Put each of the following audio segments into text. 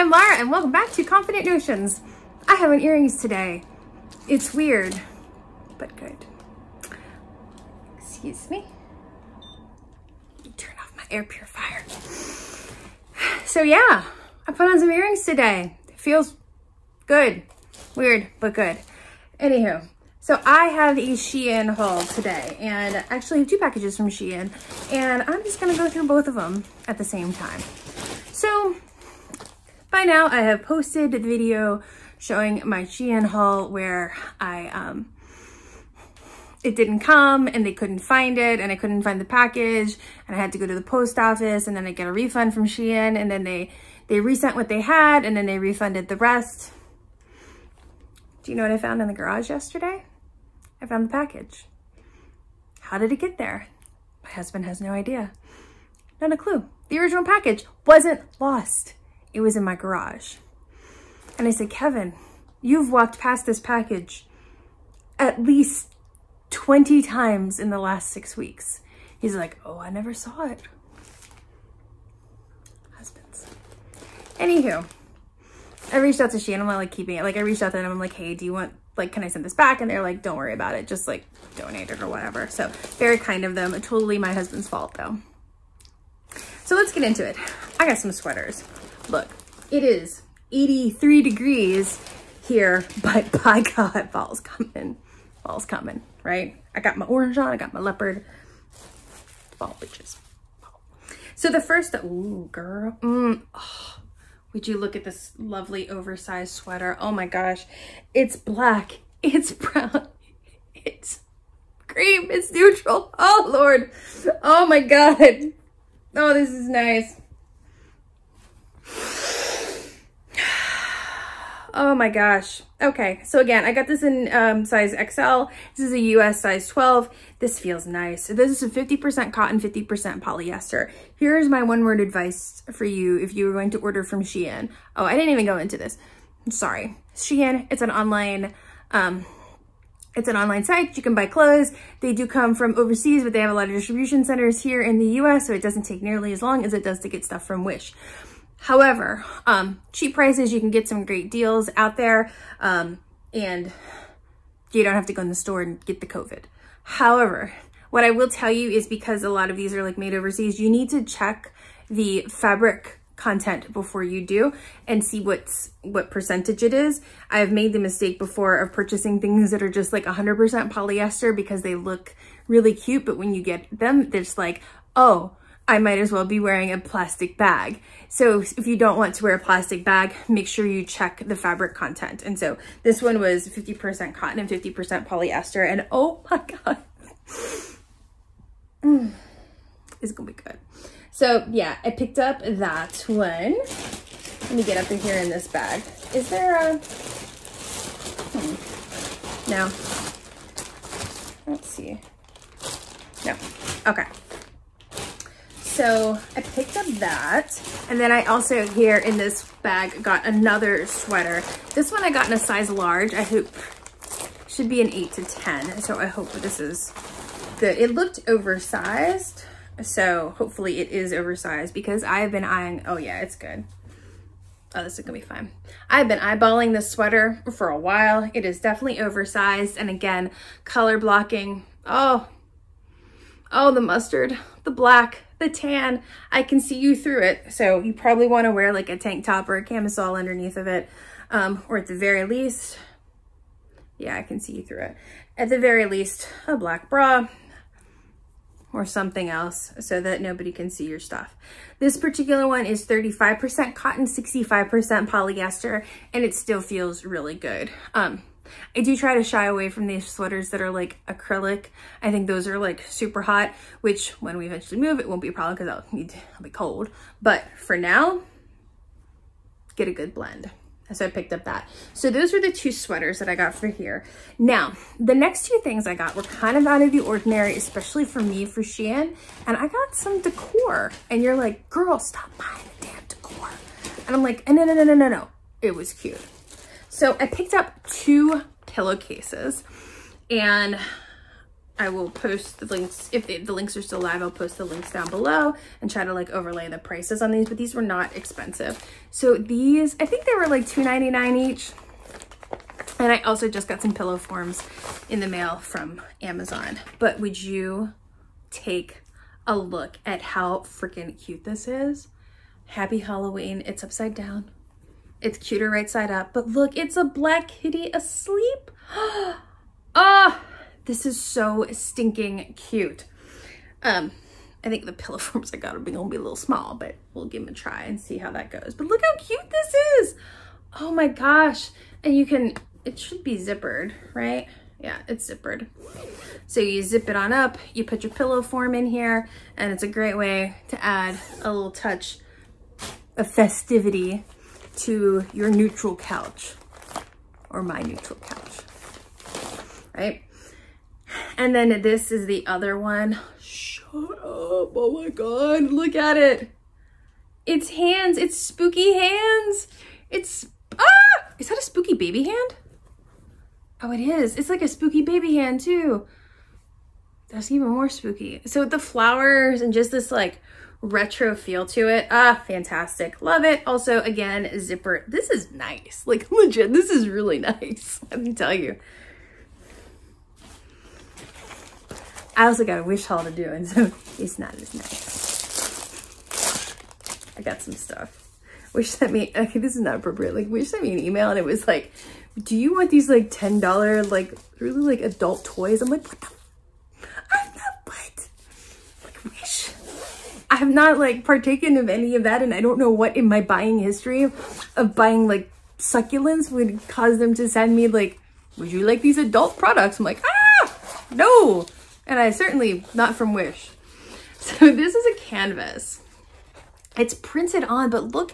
I'm Lara and welcome back to Confident Notions. I have an earrings today. It's weird, but good. Excuse me. Turn off my air purifier. So yeah, I put on some earrings today. It feels good. Weird, but good. Anywho, so I have a Shein haul today and actually have two packages from Shein and I'm just gonna go through both of them at the same time. So by now I have posted a video showing my Shein haul where I, um, it didn't come and they couldn't find it and I couldn't find the package and I had to go to the post office and then I get a refund from Shein and then they, they resent what they had and then they refunded the rest. Do you know what I found in the garage yesterday? I found the package. How did it get there? My husband has no idea. Not a clue. The original package wasn't lost. It was in my garage. And I said, Kevin, you've walked past this package at least 20 times in the last six weeks. He's like, oh, I never saw it. Husbands. Anywho, I reached out to Shein. I'm like keeping it. Like I reached out to them. I'm like, hey, do you want, like, can I send this back? And they're like, don't worry about it. Just like donate it or whatever. So very kind of them. Totally my husband's fault though. So let's get into it. I got some sweaters. Look, it is 83 degrees here, but by God, fall's coming. Fall's coming, right? I got my orange on, I got my leopard. Fall, bitches. So the first, ooh, girl. Mm, oh, would you look at this lovely oversized sweater? Oh my gosh. It's black. It's brown. It's cream. It's neutral. Oh, Lord. Oh my God. Oh, this is nice. Oh my gosh. Okay, so again, I got this in um, size XL. This is a US size 12. This feels nice. This is a 50% cotton, 50% polyester. Here's my one word advice for you if you were going to order from Shein. Oh, I didn't even go into this. I'm sorry. Shein, it's an online, um, it's an online site. You can buy clothes. They do come from overseas, but they have a lot of distribution centers here in the US, so it doesn't take nearly as long as it does to get stuff from Wish. However, um, cheap prices, you can get some great deals out there um, and you don't have to go in the store and get the COVID. However, what I will tell you is because a lot of these are like made overseas, you need to check the fabric content before you do and see what's what percentage it is. I've made the mistake before of purchasing things that are just like 100% polyester because they look really cute, but when you get them, it's like, oh, I might as well be wearing a plastic bag. So if you don't want to wear a plastic bag, make sure you check the fabric content. And so this one was 50% cotton and 50% polyester. And oh my God, mm, it's gonna be good. So yeah, I picked up that one. Let me get up in here in this bag. Is there a, hmm. no, let's see. No, okay. So I picked up that. And then I also here in this bag got another sweater. This one I got in a size large. I hope should be an 8 to 10. So I hope this is good. It looked oversized. So hopefully it is oversized because I've been eyeing, oh yeah, it's good. Oh, this is gonna be fine. I've been eyeballing this sweater for a while. It is definitely oversized. And again, color blocking. Oh, oh, the mustard, the black, the tan, I can see you through it. So you probably want to wear like a tank top or a camisole underneath of it. Um, or at the very least, yeah, I can see you through it. At the very least, a black bra or something else so that nobody can see your stuff. This particular one is 35% cotton, 65% polyester, and it still feels really good. Um, I do try to shy away from these sweaters that are like acrylic. I think those are like super hot, which when we eventually move, it won't be a problem because I'll, need, I'll be cold. But for now, get a good blend. So I picked up that. So those were the two sweaters that I got for here. Now, the next two things I got were kind of out of the ordinary, especially for me, for Shein. And I got some decor. And you're like, girl, stop buying the damn decor. And I'm like, no, no, no, no, no, no. It was cute. So I picked up two pillowcases and I will post the links, if they, the links are still live, I'll post the links down below and try to like overlay the prices on these, but these were not expensive. So these, I think they were like $2.99 each. And I also just got some pillow forms in the mail from Amazon. But would you take a look at how freaking cute this is? Happy Halloween. It's upside down. It's cuter right side up. But look, it's a black kitty asleep. Ah, oh, this is so stinking cute. Um, I think the pillow forms I got are gonna be a little small, but we'll give them a try and see how that goes. But look how cute this is. Oh my gosh. And you can, it should be zippered, right? Yeah, it's zippered. So you zip it on up, you put your pillow form in here, and it's a great way to add a little touch of festivity to your neutral couch or my neutral couch, right? And then this is the other one. Shut up, oh my God, look at it. It's hands, it's spooky hands. It's, ah, is that a spooky baby hand? Oh, it is. It's like a spooky baby hand too. That's even more spooky. So the flowers and just this like retro feel to it. Ah, fantastic. Love it. Also, again, zipper. This is nice. Like legit, this is really nice. Let me tell you. I also got a wish haul to do, and so it's not as nice. I got some stuff. Wish sent me, okay, this is not appropriate. Like, Wish sent me an email and it was like, do you want these like $10, like, really like adult toys? I'm like, what the I have not like partaken of any of that and I don't know what in my buying history of buying like succulents would cause them to send me like, would you like these adult products? I'm like, ah, no. And I certainly not from Wish. So this is a canvas. It's printed on, but look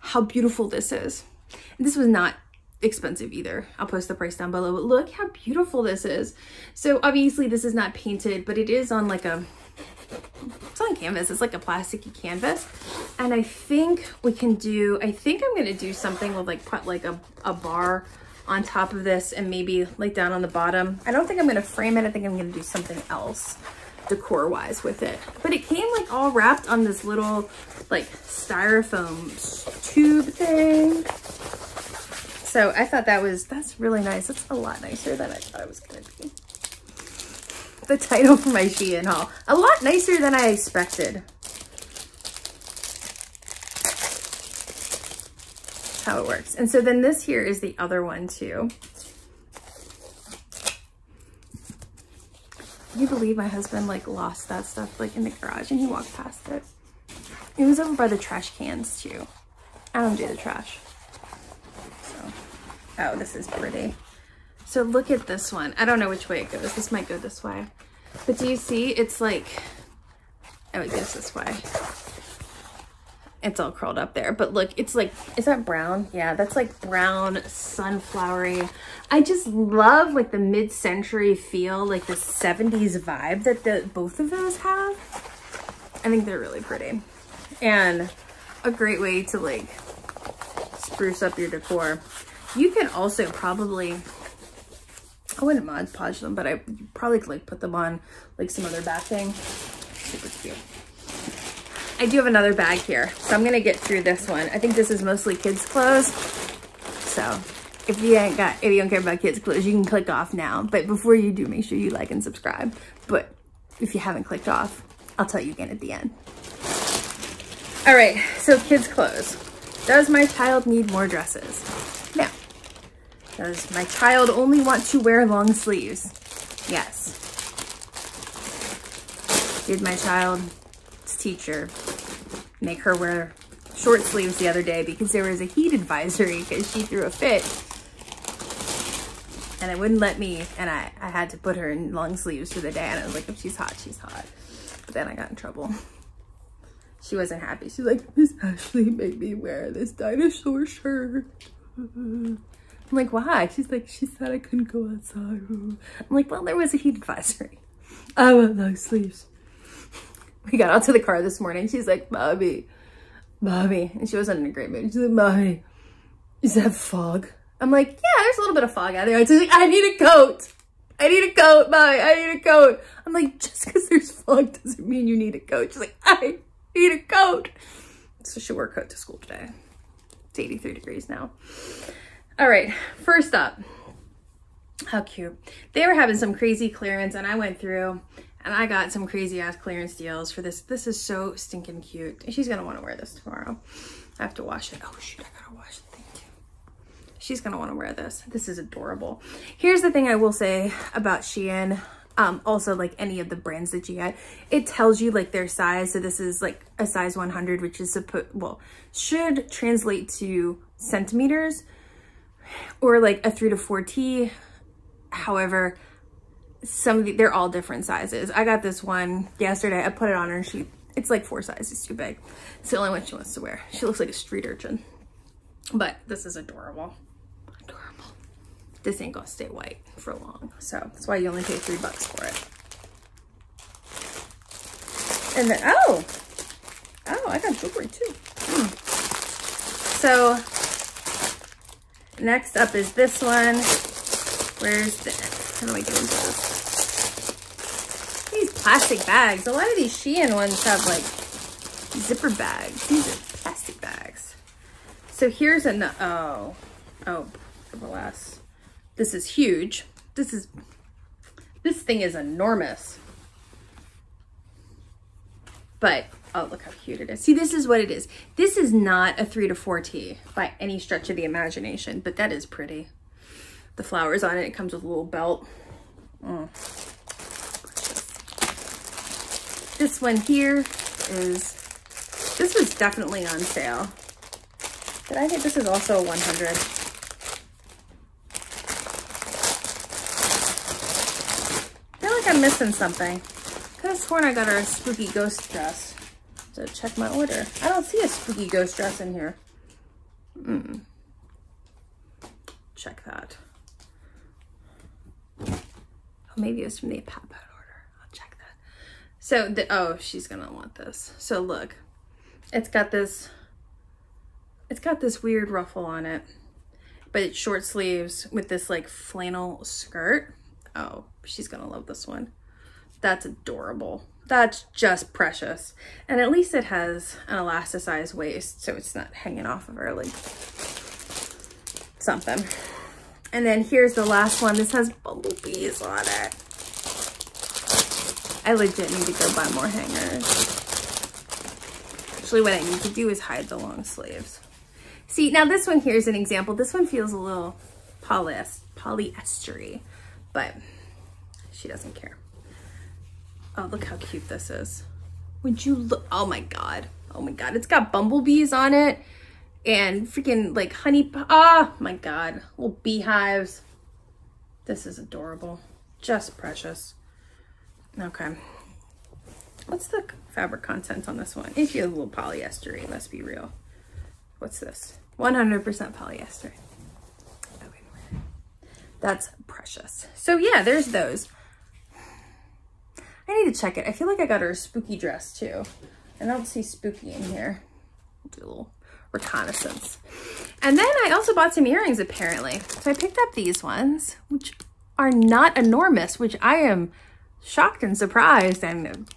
how beautiful this is. And this was not expensive either. I'll post the price down below, but look how beautiful this is. So obviously this is not painted, but it is on like a it's on canvas. It's like a plasticky canvas. And I think we can do, I think I'm going to do something with like put like a, a bar on top of this and maybe like down on the bottom. I don't think I'm going to frame it. I think I'm going to do something else decor wise with it. But it came like all wrapped on this little like styrofoam tube thing. So I thought that was, that's really nice. That's a lot nicer than I thought it was going to be the title for my Shein haul. A lot nicer than I expected. how it works. And so then this here is the other one too. Can you believe my husband like lost that stuff like in the garage and he walked past it? It was over by the trash cans too. I don't do the trash. So, oh, this is pretty. So look at this one. I don't know which way it goes. This might go this way. But do you see? It's like, oh, it goes this way. It's all curled up there. But look, it's like, is that brown? Yeah, that's like brown, sunflowery. I just love like the mid-century feel, like the 70s vibe that the both of those have. I think they're really pretty. And a great way to like spruce up your decor. You can also probably I wouldn't Mod Podge them, but I probably could like put them on like some other backing. Super cute. I do have another bag here, so I'm gonna get through this one. I think this is mostly kids clothes. So if you ain't got, if you don't care about kids clothes, you can click off now. But before you do, make sure you like and subscribe. But if you haven't clicked off, I'll tell you again at the end. All right, so kids clothes. Does my child need more dresses? Does my child only want to wear long sleeves? Yes. Did my child's teacher make her wear short sleeves the other day because there was a heat advisory because she threw a fit? And it wouldn't let me and I, I had to put her in long sleeves for the day and I was like if she's hot she's hot. But then I got in trouble. She wasn't happy. She's like Miss Ashley made me wear this dinosaur shirt I'm like, why? She's like, she said I couldn't go outside. I'm like, well, there was a heat advisory. I want long sleeves. We got out to the car this morning. She's like, Bobby, Bobby. And she wasn't in a great mood. She's like, Bobby, is that fog? I'm like, yeah, there's a little bit of fog out there. She's like, I need a coat. I need a coat, Mommy. I need a coat. I'm like, just because there's fog doesn't mean you need a coat. She's like, I need a coat. So she wore a coat to school today. It's 83 degrees now. All right, first up, how cute. They were having some crazy clearance and I went through and I got some crazy ass clearance deals for this. This is so stinking cute. She's gonna wanna wear this tomorrow. I have to wash it. Oh shoot, I gotta wash it. Thank you. She's gonna wanna wear this. This is adorable. Here's the thing I will say about Shein. Um, also like any of the brands that you get, it tells you like their size. So this is like a size 100, which is supposed, well, should translate to centimeters or like a three to four T. However, some of the, they're all different sizes. I got this one yesterday. I put it on her and she, it's like four sizes too big. It's the only one she wants to wear. She looks like a street urchin, but this is adorable. Adorable. This ain't gonna stay white for long. So that's why you only pay three bucks for it. And then, oh, oh, I got jewelry too. Hmm. So next up is this one. Where's the, how do I get into this? These plastic bags. A lot of these Shein ones have like zipper bags. These are plastic bags. So here's an, uh, oh, oh, alas. This is huge. This is, this thing is enormous. But, oh, look how cute it is. See, this is what it is. This is not a 3 to 4T by any stretch of the imagination, but that is pretty. The flowers on it, it comes with a little belt. Mm. This one here is, this was definitely on sale. But I think this is also a 100. I feel like I'm missing something. Could have sworn I got her a spooky ghost dress. So check my order. I don't see a spooky ghost dress in here. Mm. Check that. Oh, maybe it was from the PatPat order. I'll check that. So, the, oh, she's gonna want this. So look, it's got this, it's got this weird ruffle on it, but it's short sleeves with this like flannel skirt. Oh, she's gonna love this one. That's adorable. That's just precious. And at least it has an elasticized waist, so it's not hanging off of her like something. And then here's the last one. This has bumblebees on it. I legit need to go buy more hangers. Actually, what I need to do is hide the long sleeves. See, now this one here is an example. This one feels a little polyester, polyestery but she doesn't care. Oh, look how cute this is. Would you look? Oh my God. Oh my God. It's got bumblebees on it and freaking like honey. Oh my God. Little beehives. This is adorable. Just precious. Okay. What's the fabric content on this one? It feels a little polyester. let's be real. What's this? 100% polyester. That's precious. So yeah, there's those. I need to check it. I feel like I got her a spooky dress too. I don't see spooky in here. Do a little reconnaissance. And then I also bought some earrings apparently. So I picked up these ones, which are not enormous, which I am shocked and surprised and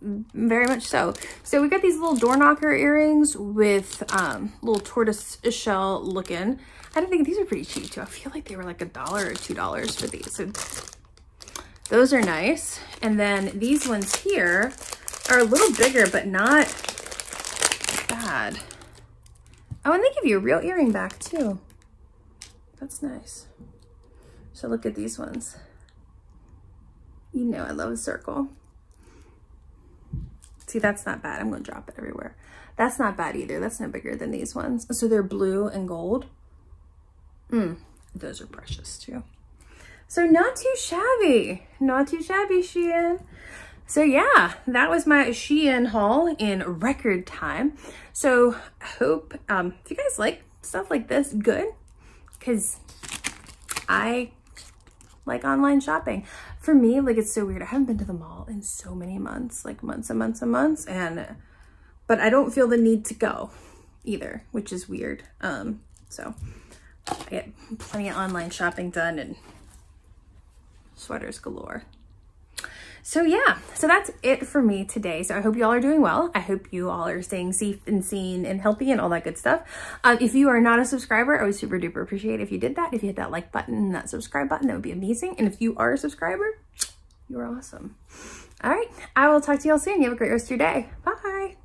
very much so. So we got these little door knocker earrings with um, little tortoise shell looking. I don't think these are pretty cheap too. I feel like they were like a dollar or two dollars for these. So those are nice. And then these ones here are a little bigger, but not bad. Oh, and they give you a real earring back too. That's nice. So look at these ones. You know I love a circle. See, that's not bad. I'm gonna drop it everywhere. That's not bad either. That's no bigger than these ones. So they're blue and gold. Mm, those are precious too. So not too shabby, not too shabby, Shein. So yeah, that was my Shein haul in record time. So I hope um, if you guys like stuff like this, good, because I like online shopping. For me, like it's so weird. I haven't been to the mall in so many months, like months and months and months, and but I don't feel the need to go either, which is weird. Um, so I get plenty of online shopping done and sweaters galore. So yeah, so that's it for me today. So I hope you all are doing well. I hope you all are staying safe and seen and healthy and all that good stuff. Um, if you are not a subscriber, I would super duper appreciate if you did that. If you hit that like button and that subscribe button, that would be amazing. And if you are a subscriber, you're awesome. All right, I will talk to you all soon. You have a great rest of your day. Bye.